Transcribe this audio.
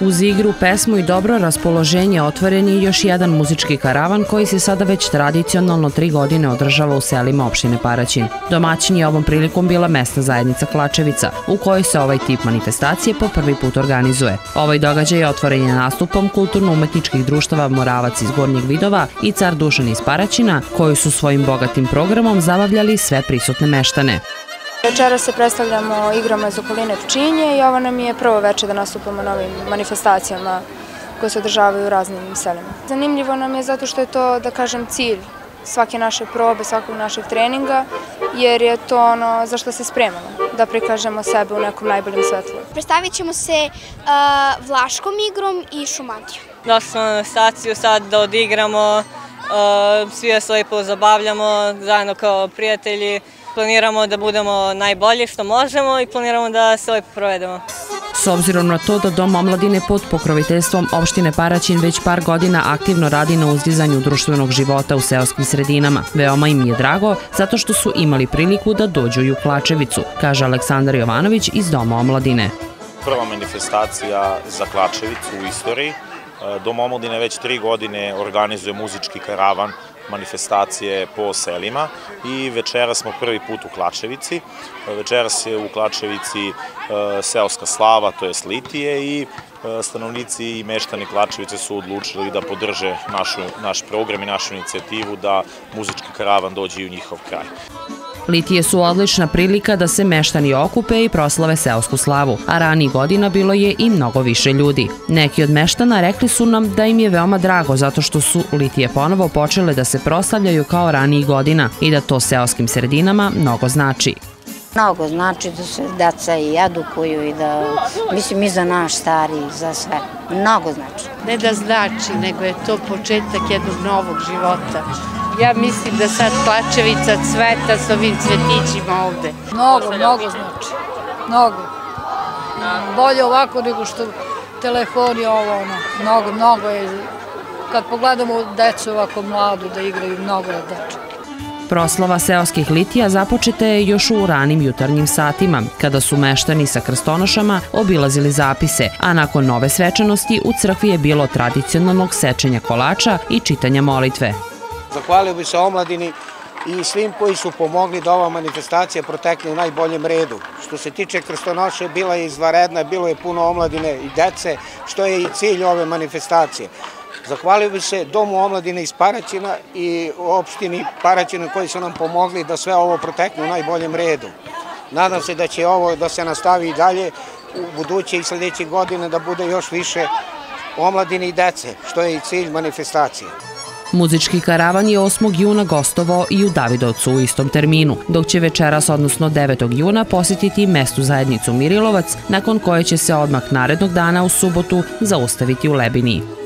Uz igru, pesmu i dobro raspoloženje otvoren je još jedan muzički karavan koji se sada već tradicionalno tri godine održava u selima opštine Paraćin. Domaćin je ovom prilikom bila mesna zajednica Klačevica, u kojoj se ovaj tip manifestacije po prvi put organizuje. Ovaj događaj otvoren je nastupom kulturno-umetničkih društava Moravac iz Gornjeg Vidova i Car Dušan iz Paraćina, koji su svojim bogatim programom zabavljali sve prisutne meštane. Večera se predstavljamo igrama iz okoline Pčinje i ovo nam je prvo veče da nastupamo na ovim manifestacijama koje se održavaju u raznim selima. Zanimljivo nam je zato što je to, da kažem, cilj svake naše probe, svakog našeg treninga, jer je to ono za što se spremamo, da prikažemo sebe u nekom najboljem svetlu. Predstavit ćemo se uh, Vlaškom igrom i Šumadijom. Došli smo na staciju sad da odigramo, uh, svi se lepo zabavljamo, zajedno kao prijatelji, planiramo da budemo najbolji što možemo i planiramo da se lepo provedemo. S obzirom na to da Dom omladine pod pokroviteljstvom opštine Paraćin već par godina aktivno radi na uzdizanju društvenog života u seoskim sredinama, veoma im je drago zato što su imali priliku da dođu i u Klačevicu, kaže Aleksandar Jovanović iz Doma omladine. Prva manifestacija za Klačevicu u istoriji. Dom omladine već tri godine organizuje muzički karavan manifestacije po selima i večera smo prvi put u Klačevici. Večeras je u Klačevici e, seoska slava, to je Litije i stanovnici i meštani Klačevice su odlučili da podrže našu, naš program i našu inicijativu da muzički karavan dođe i u njihov kraj. Litije su odlična prilika da se meštani okupe i proslave seosku slavu, a ranijih godina bilo je i mnogo više ljudi. Neki od meštana rekli su nam da im je veoma drago zato što su Litije ponovo počele da se proslavljaju kao ranijih godina i da to seoskim sredinama mnogo znači. Mnogo znači da se deca i edukuju i da, mislim, i za naš stari, za sve. Mnogo znači. Ne da znači, nego je to početak jednog novog života Ja mislim da sad Klačevica cveta s ovim cvetićima ovde. Mnogo, mnogo znači. Mnogo. Bolje ovako nego što telefoni ovo ono. Mnogo, mnogo je. Kad pogledamo decu ovako mladu da igraju, mnogo je znači. Proslava seoskih litija započeta je još u ranim jutarnjim satima, kada su meštani sa krstonošama obilazili zapise, a nakon nove svečanosti u crkvi je bilo tradicionalnog sečenja kolača i čitanja molitve. Zahvalio bi se omladini i svim koji su pomogli da ova manifestacija protekne u najboljem redu. Što se tiče krstonoše, bila je izvaredna, bilo je puno omladine i dece, što je i cilj ove manifestacije. Zahvalio bi se Domu omladine iz Paraćina i opštini Paraćina koji su nam pomogli da sve ovo protekne u najboljem redu. Nadam se da će ovo da se nastavi i dalje u buduće i sledeće godine da bude još više omladine i dece, što je i cilj manifestacije. Muzički karavan je 8. juna gostovao i u Davidovcu u istom terminu, dok će večeras, odnosno 9. juna, posjetiti mestu zajednicu Mirilovac, nakon koje će se odmah narednog dana u subotu zaustaviti u Lebiniji.